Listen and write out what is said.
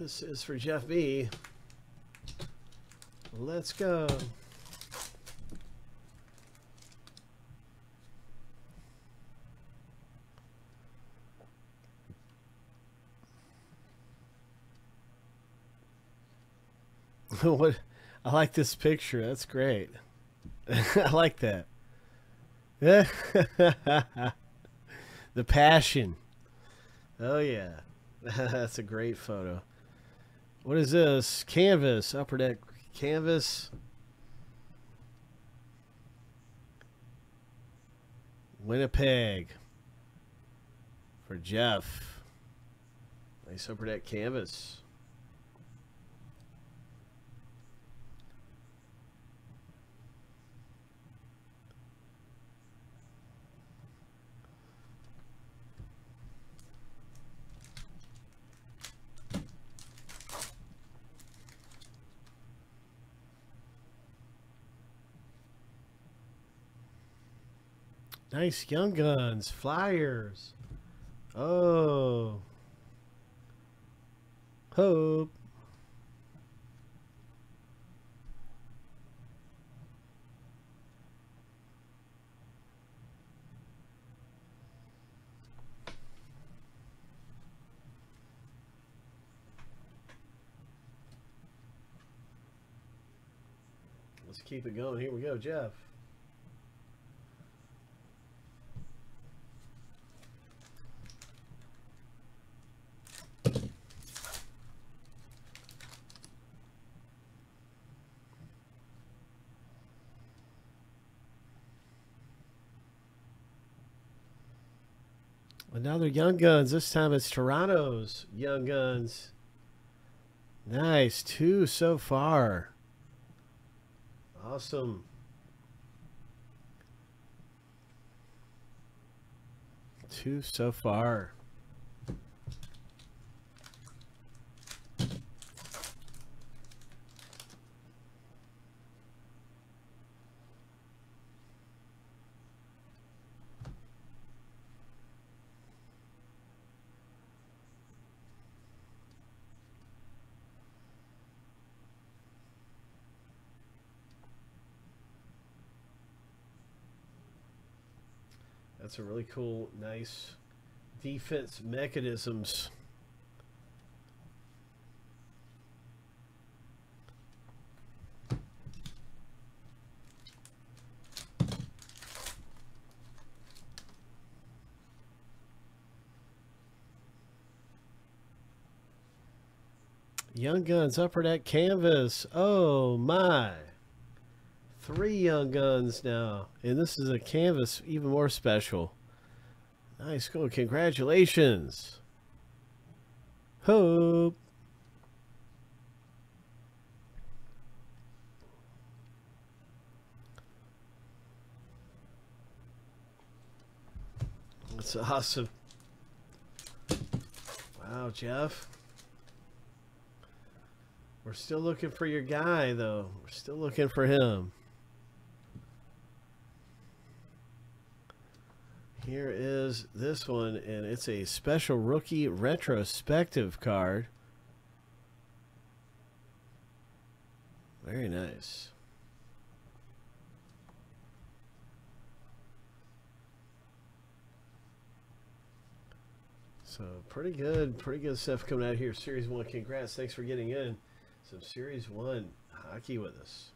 This is for Jeff B. Let's go. what I like this picture. That's great. I like that. the passion. Oh yeah. That's a great photo. What is this? Canvas, upper deck canvas. Winnipeg for Jeff. Nice upper deck canvas. Nice Young Guns, Flyers. Oh. Hope. Let's keep it going. Here we go, Jeff. Another Young Guns. This time it's Toronto's Young Guns. Nice. Two so far. Awesome. Two so far. That's a really cool, nice defense mechanisms. Young Guns upper deck canvas. Oh my. Three Young Guns now. And this is a canvas even more special. Nice go. Congratulations. Hope. That's awesome. Wow, Jeff. We're still looking for your guy, though. We're still looking for him. Here is this one, and it's a special rookie retrospective card. Very nice. So pretty good, pretty good stuff coming out here. Series one, congrats! Thanks for getting in some Series one hockey with us.